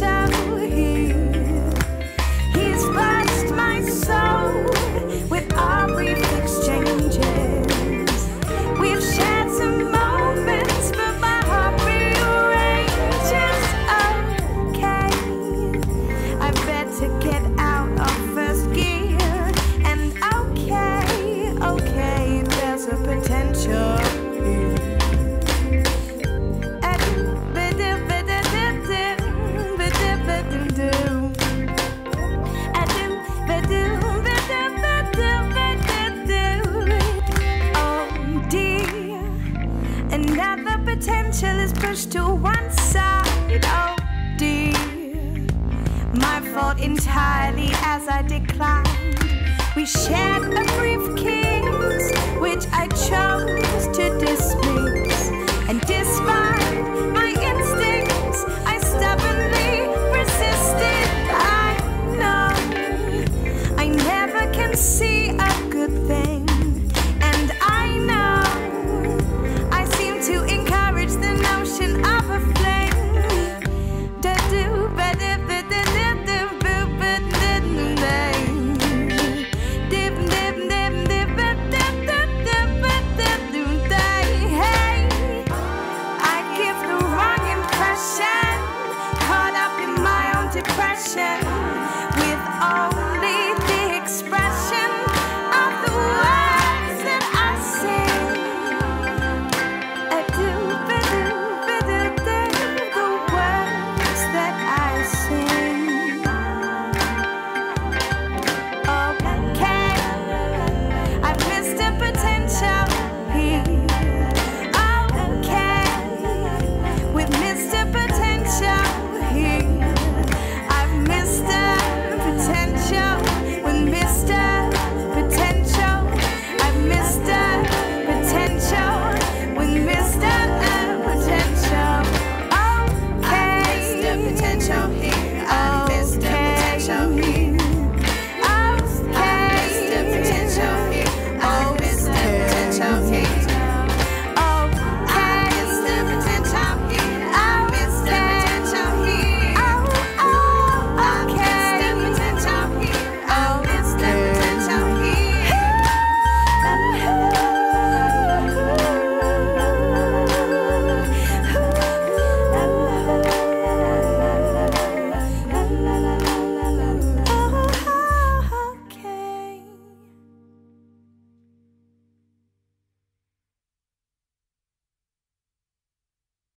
time. pushed to one side. Oh dear, my fault entirely as I declined. We shared a briefcase, which I chose to dismiss. And despite my instincts, I stubbornly